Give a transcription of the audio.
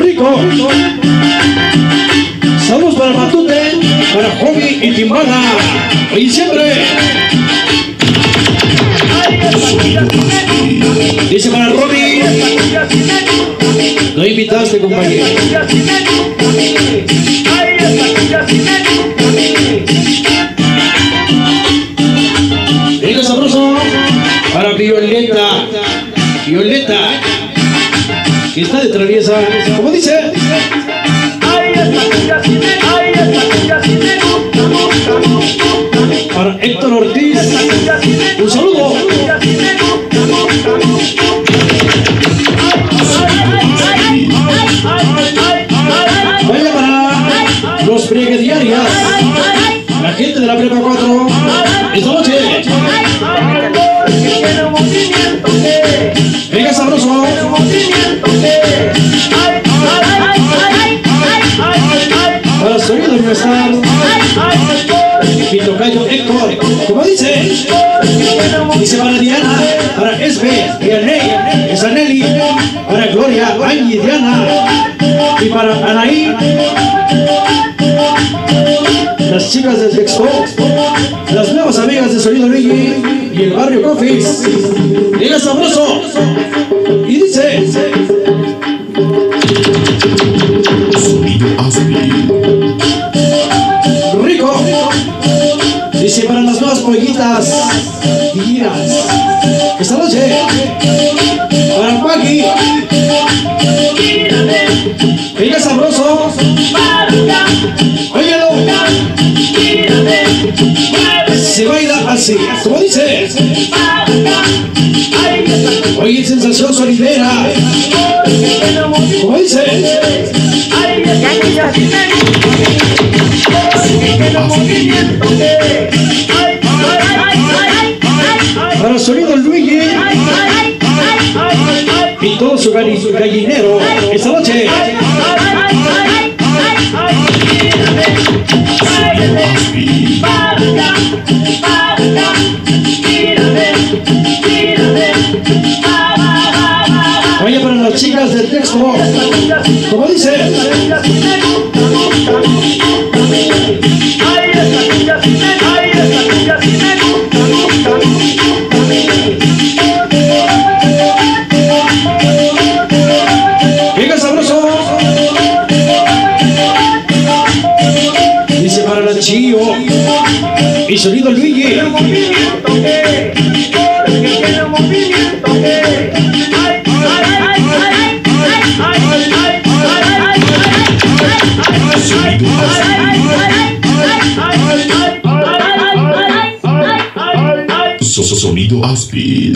Rico. Saludos para Matute, para Jovi y Timbala. Y siempre. Dice para Robbie. No invitaste, compañero. Venga sabroso para Violeta. Violeta. Que está de traviesa. Como dice. Para Héctor Ortiz. Un saludo. Vaya para los diarias. Universal. Mi tocayo Héctor. Como dice. Dice para Diana. Para Esbe. Vianey. Esanelli. Para Gloria. Angie. Diana. Y para Anaí. Las chicas del Expo. Las nuevas amigas de Sonido Luigi. Y el barrio Cofis. Venga sabroso. Dice para las nuevas pollitas giras. Esta noche, para Paqui, venga sabroso, óyelo, se baila así, como dice, oye sensación solidera, como dice, para sonido Luigi. Y todo su galli- gallinero, esta noche, vaya para las chicas del texto, como dice, y sonido Luigi. Sonido Aspi.